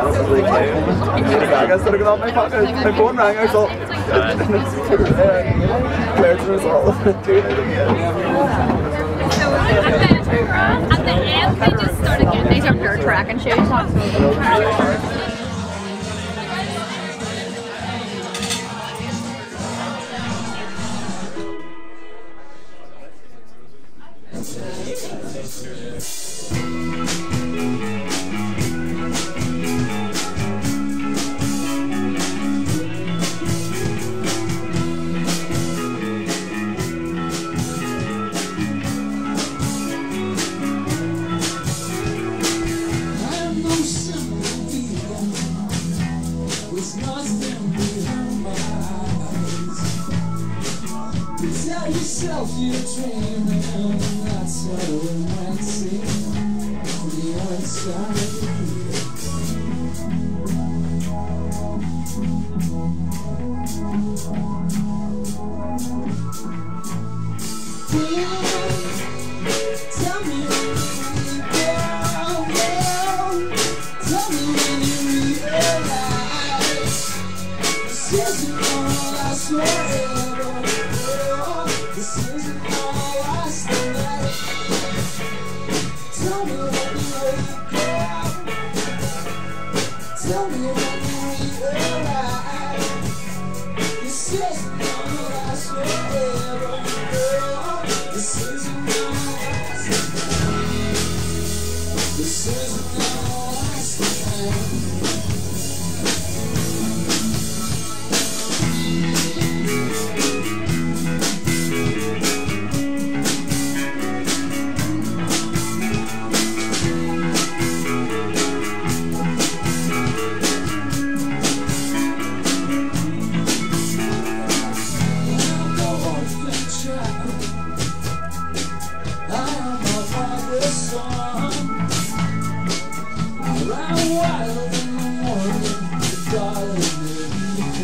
zelf als ik ga gaan, ik dan mijn pakken, mijn phone rang, ik zal... Claire's result, doing. At the end, they just started getting these are pure track and shoes. yourself, you're dreaming the night so romantic. You inside.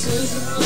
This is